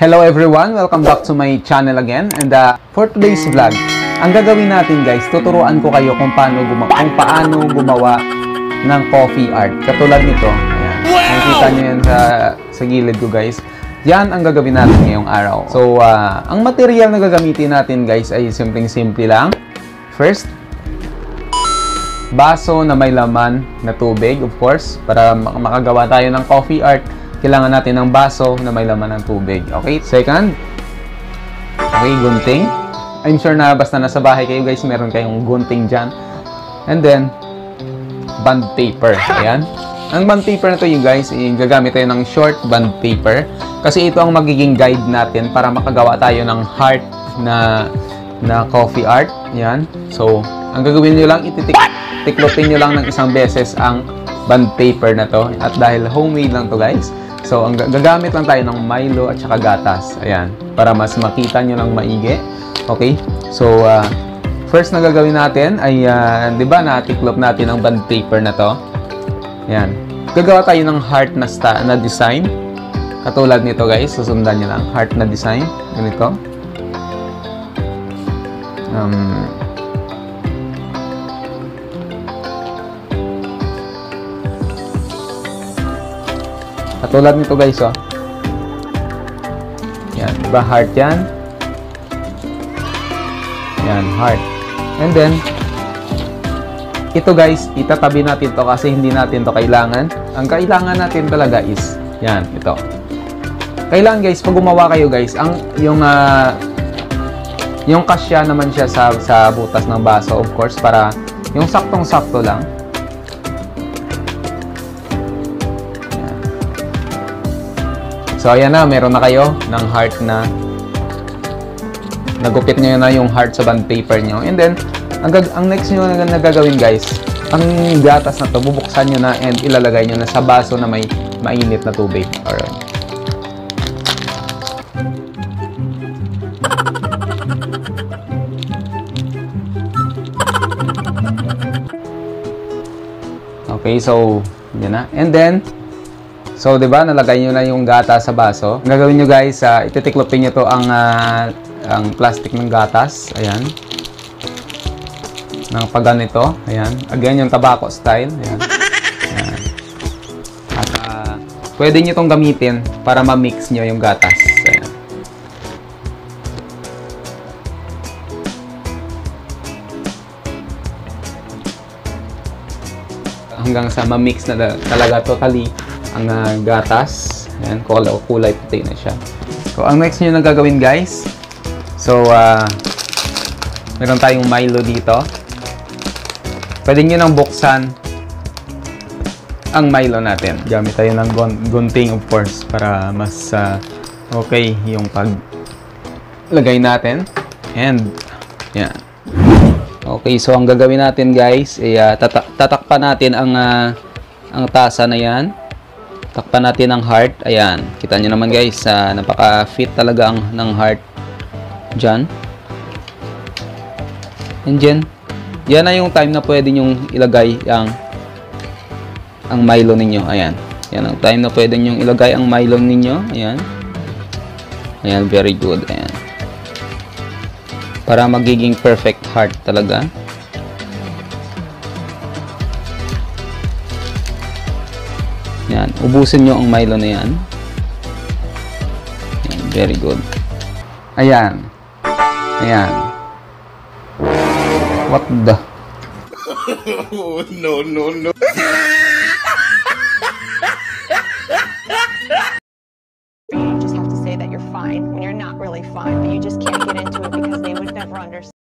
Hello everyone! Welcome back to my channel again. And uh, for today's vlog, ang gagawin natin guys, tuturuan ko kayo kung paano, guma kung paano gumawa ng coffee art. Katulad nito. Ayan. Nakikita nyo yan sa, sa gilid ko guys. Yan ang gagawin natin ngayong araw. So, uh, ang material na gagamitin natin guys ay simpleng-simple lang. First, baso na may laman na tubig, of course, para mak- makagawa tayo ng coffee art, kailangan natin ng baso na may laman ng tubig. Okay? Second, okay, gunting. I'm sure na basta nasa bahay kayo guys, meron kayong gunting dyan. And then, band paper. Ayan. Ang band paper na to you guys, eh, gagamit tayo ng short band paper. Kasi ito ang magiging guide natin para makagawa tayo ng heart na na coffee art. Yan. So, ang gagawin nyo lang, ititik tiklopin nyo lang ng isang beses ang band paper na to. At dahil homemade lang to guys, so ang ga- gagamit lang tayo ng Milo at saka gatas. Ayan. Para mas makita nyo lang maigi. Okay? So, uh, first na gagawin natin ay, uh, di ba, natiklop natin ang band paper na to. Ayan. Gagawa tayo ng heart na, sta- na design. Katulad nito guys, susundan nyo lang. Heart na design. Ganito. Um, katulad nito guys, oh. Yan, di ba heart yan? Yan, heart. And then, ito guys, itatabi natin to kasi hindi natin to kailangan. Ang kailangan natin talaga is, yan, ito. Kailangan guys, pag gumawa kayo guys, ang yung ah, yung kasya naman siya sa sa butas ng baso of course para yung saktong-sakto lang. So ayan na, meron na kayo ng heart na nagupit nyo na yung heart sa band paper nyo. And then, ang, ang next nyo na, na gagawin guys, ang gatas na to, bubuksan nyo na and ilalagay nyo na sa baso na may mainit na tubig. Alright. Okay, so, yun na. And then, so, di ba, nalagay nyo na yung gata sa baso. Ang gagawin nyo guys, uh, ititiklopin nyo to ang, ah, ang plastic ng gatas. Ayan. Ng pagganito. Ayan. Again, yung tabako style. Ayan. Ayan. At, ah, pwede nyo tong gamitin para ma-mix nyo yung gatas. Ayan. hanggang sa ma-mix na ta- talaga totally ang ah, gatas. Ayan, kulay, kulay puti na siya. So, ang next nyo na gagawin guys, so, ah, meron tayong Milo dito. Pwede nyo nang buksan ang Milo natin. Gamit tayo ng gun- gunting of course para mas ah, okay yung paglagay natin. And, yan. Okay, so ang gagawin natin guys, ay ah, tata- tatakpan natin ang ah, ang tasa na 'yan. Takpan natin ang heart. Ayan. Kita nyo naman guys, ah, napaka-fit talaga ang ng heart diyan. And then, yan na yung time na pwede nyong ilagay ang ang Milo ninyo. Ayan. Yan ang time na pwede nyong ilagay ang Milo ninyo. Ayan. Ayan, very good. Ayan para magiging perfect heart talaga. Yan, ubusin nyo ang Milo na yan. Yan, very good. Ayan. Ayan. What the? Oh, no, no, no. You just have to say that you're fine when you're not really fine, but you just can't get into it because they would never understand.